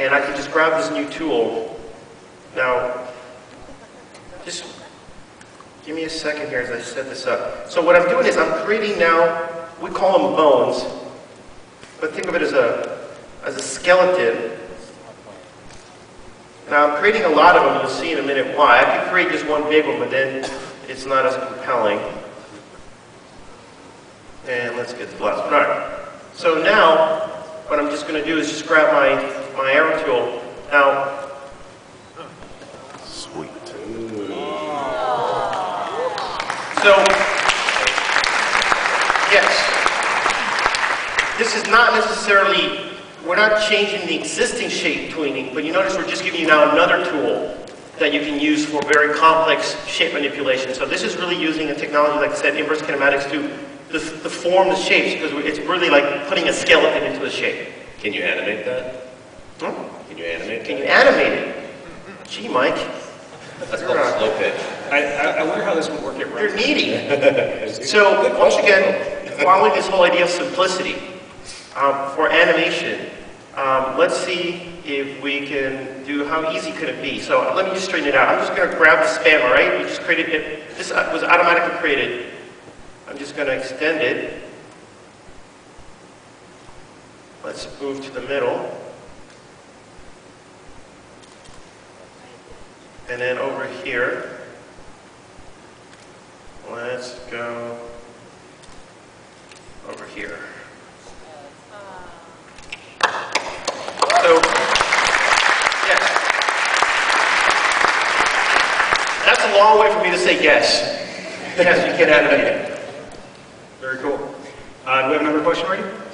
and I can just grab this new tool. Now, just give me a second here as I set this up. So what I'm doing is I'm creating now, we call them bones, but think of it as a, as a skeleton. Now I'm creating a lot of them, you'll see in a minute why. I could create just one big one, but then it's not as compelling. And let's get the last one. All right. So now, what I'm just going to do is just grab my, my arrow tool. Now, Sweet. So, yes, this is not necessarily, we're not changing the existing shape tweening, but you notice we're just giving you now another tool that you can use for very complex shape manipulation. So this is really using a technology, like I said, inverse kinematics to, to, to form the shapes, because it's really like putting a skeleton into a shape. Can you animate that? Hmm? Can you animate Can that? you animate it? Gee, Mike, That's called You're slow pitch. I, I I wonder how this would work at you're runtime. needy. So, once again, following this whole idea of simplicity, um, for animation, um, let's see if we can do, how easy could it be? So let me just straighten it out. I'm just going to grab the span, all right? We just created it. This uh, was automatically created. I'm just going to extend it. Let's move to the middle. And then over here, let's go over here. So, yes. That's a long way for me to say yes. Yes, you can animate it. Very cool. Uh, do we have another question ready?